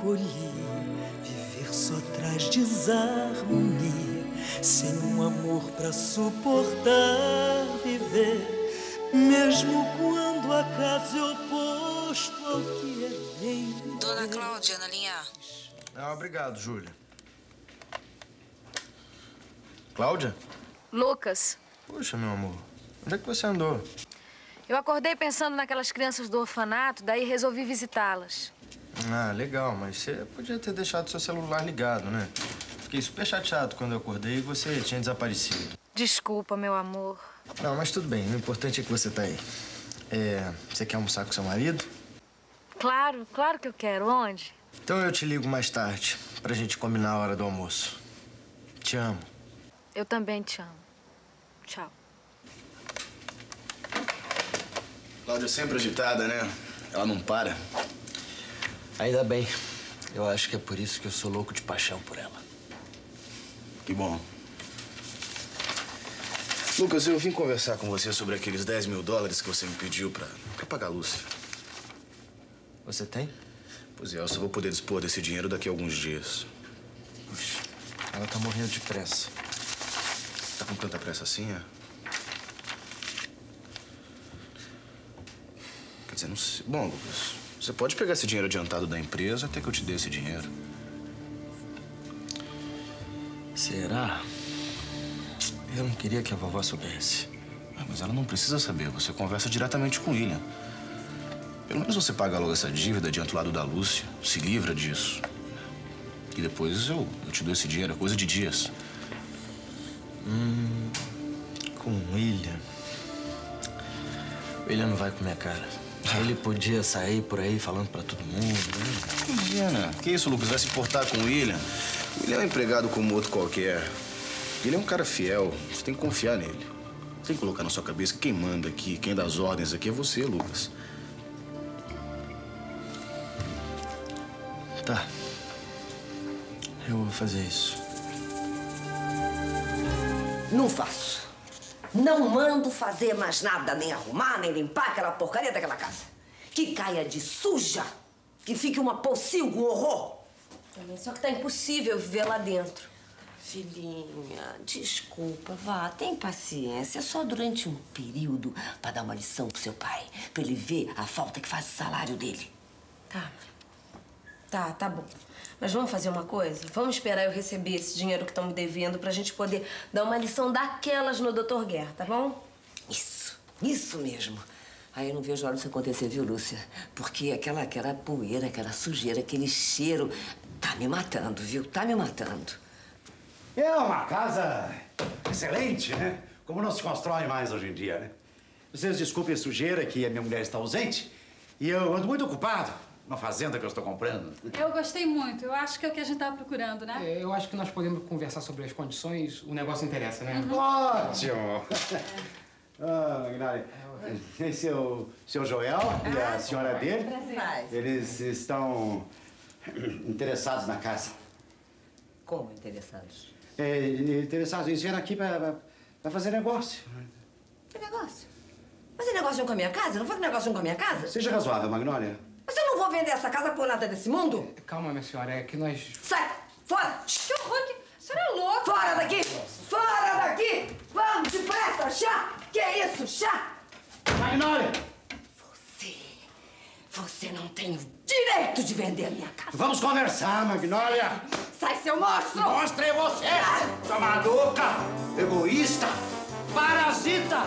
escolhi viver só traz desarmonia, sem um amor pra suportar viver, mesmo quando acaso é oposto ao que é bem. Dona Cláudia, na linha. Ah, obrigado, Júlia. Cláudia? Lucas, Puxa, meu amor. Onde é que você andou? eu acordei pensando naquelas crianças do orfanato, daí resolvi visitá-las. Ah, legal, mas você podia ter deixado seu celular ligado, né? Fiquei super chateado quando eu acordei e você tinha desaparecido. Desculpa, meu amor. Não, mas tudo bem. O importante é que você tá aí. É, você quer almoçar com seu marido? Claro, claro que eu quero. Onde? Então eu te ligo mais tarde, pra gente combinar a hora do almoço. Te amo. Eu também te amo. Tchau. Cláudia sempre agitada, né? Ela não para. Ainda bem. Eu acho que é por isso que eu sou louco de paixão por ela. Que bom. Lucas, eu vim conversar com você sobre aqueles 10 mil dólares que você me pediu pra, pra pagar a Lúcia. Você tem? Pois é, eu só vou poder dispor desse dinheiro daqui a alguns dias. Puxa, ela tá morrendo de pressa. Tá com tanta pressa assim, é? Quer dizer, não sei. Bom, Lucas, você pode pegar esse dinheiro adiantado da empresa até que eu te dê esse dinheiro. Será? Eu não queria que a vovó soubesse. Ah, mas ela não precisa saber. Você conversa diretamente com o William. Pelo menos você paga logo essa dívida adianta o lado da Lúcia. Se livra disso. E depois eu, eu te dou esse dinheiro. É coisa de dias. Com o William. O William não vai com minha cara. Ele podia sair por aí falando pra todo mundo. né? Imagina. Que isso, Lucas? Vai se importar com o William? O William é um empregado como outro qualquer. Ele é um cara fiel. Você tem que confiar nele. Tem que colocar na sua cabeça que quem manda aqui, quem dá as ordens aqui é você, Lucas. Tá. Eu vou fazer isso. Não faço. Não mando fazer mais nada, nem arrumar, nem limpar aquela porcaria daquela casa. Que caia de suja, que fique uma pocilga, um horror. Também, só que tá impossível viver lá dentro. Filhinha, desculpa, vá, tem paciência. É só durante um período pra dar uma lição pro seu pai, pra ele ver a falta que faz o salário dele. Tá. Tá, tá bom. Mas vamos fazer uma coisa? Vamos esperar eu receber esse dinheiro que estão me devendo pra gente poder dar uma lição daquelas no Dr. Guerra, tá bom? Isso, isso mesmo. Aí eu não vejo a hora disso acontecer, viu, Lúcia? Porque aquela, aquela poeira, aquela sujeira, aquele cheiro tá me matando, viu? Tá me matando. É uma casa excelente, né? Como não se constrói mais hoje em dia, né? Vocês desculpem a sujeira que a minha mulher está ausente e eu ando muito ocupado na fazenda que eu estou comprando. Eu gostei muito. Eu acho que é o que a gente tava procurando, né? É, Eu acho que nós podemos conversar sobre as condições, o negócio interessa, né? Ótimo! Ah, Magnari, esse é o seu Joel e a senhora dele. Eles estão interessados na casa. Como interessados? É, interessados, eles vieram aqui para fazer negócio. Que negócio? É negócio com a minha casa? Não foi negócio com a minha casa? Seja razoável, Magnólia. Vou vender essa casa por nada desse mundo? Calma, minha senhora, é que nós. Sai! Fora! Que horror! Que... A senhora é louca! Fora daqui! Fora daqui! Vamos, depressa! Chá! Que é isso? Chá! Magnólia! Você... Você não tem o direito de vender a minha casa. Vamos conversar, Magnólia! Sai, seu monstro! Mostre você, sua maluca, egoísta, parasita!